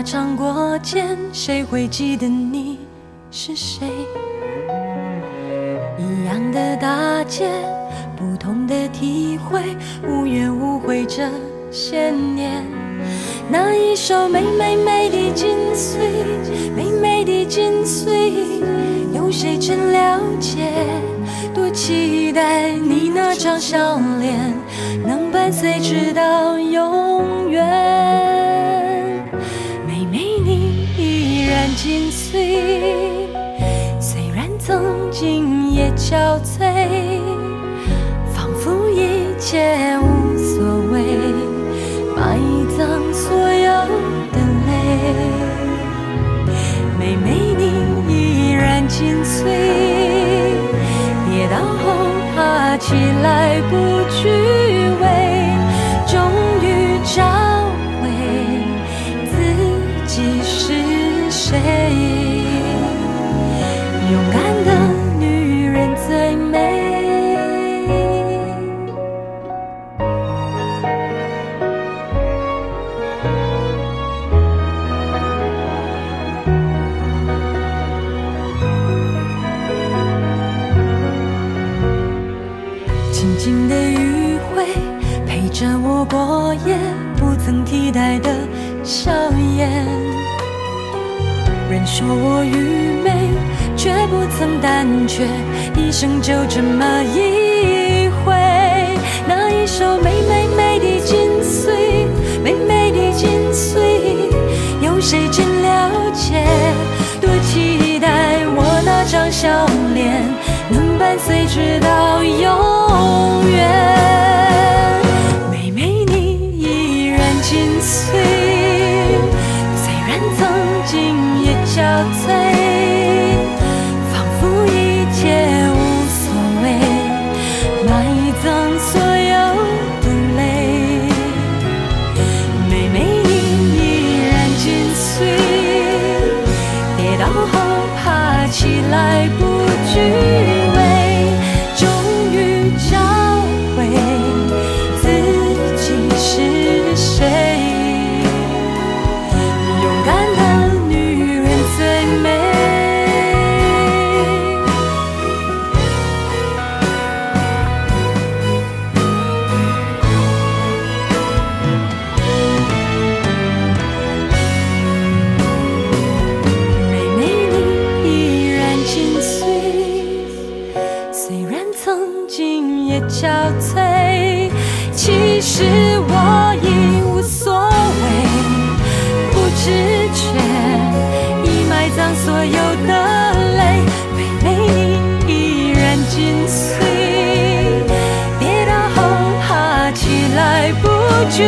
马常过肩，谁会记得你是谁？一样的大街，不同的体会，无怨无悔这些年。那一首美美美的精髓，美美的精髓，有谁真了解？多期待你那张笑脸，能伴随直到永憔悴，仿佛一切无所谓，埋葬所有的泪。妹妹，你依然紧随，跌倒后爬起来不惧静静的余晖，陪着我过夜，不曾替代的笑颜。人说我愚昧。却不曾胆怯，一生就这么一回。那一首美美美的金髓，美美的金髓，有谁真了解？多期待我那张笑脸，能伴随直到永喝醉，仿佛一切无所谓，埋葬所有的泪，妹妹你依然紧随跌倒后爬起来不惧。是我已无所谓，不知觉已埋葬所有的泪。被，你依然紧随，跌倒后爬起来不惧。